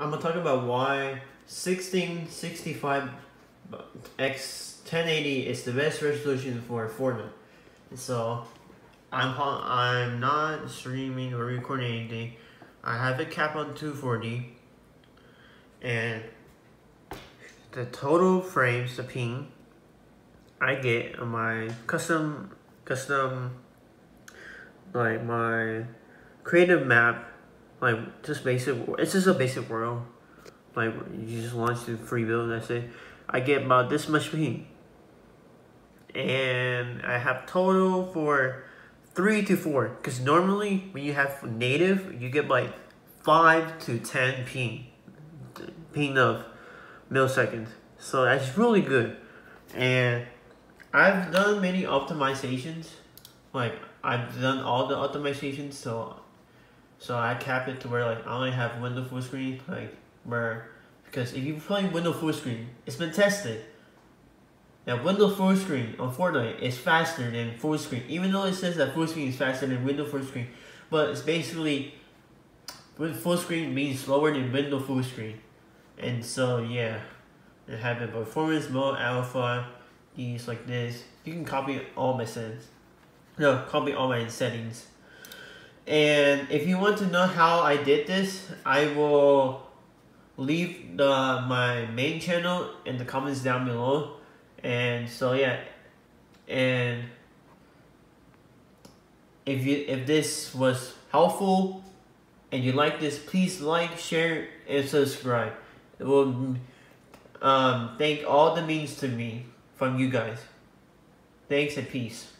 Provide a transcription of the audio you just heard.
I'm gonna talk about why 1665 x 1080 is the best resolution for Fortnite. So I'm I'm not streaming or recording anything. I have a cap on 240, and the total frames, the ping, I get on my custom custom like my creative map like just basic it's just a basic world. Like you just launch the free build that's it. I get about this much ping. And i have total for three to four because normally when you have native you get like five to ten ping. Ping of milliseconds. So that's really good. And i've done many optimizations. Like i've done all the optimizations so so I cap it to where like I only have window full screen, like where because if you play window full screen, it's been tested. That window full screen on Fortnite is faster than full screen, even though it says that full screen is faster than window full screen, but it's basically with full screen means slower than window full screen, and so yeah, it have a performance mode alpha, these like this. You can copy all my settings. No, copy all my settings. And if you want to know how I did this, I will leave the my main channel in the comments down below. And so yeah, and if you if this was helpful and you like this, please like, share, and subscribe. It will um, thank all the means to me from you guys. Thanks and peace.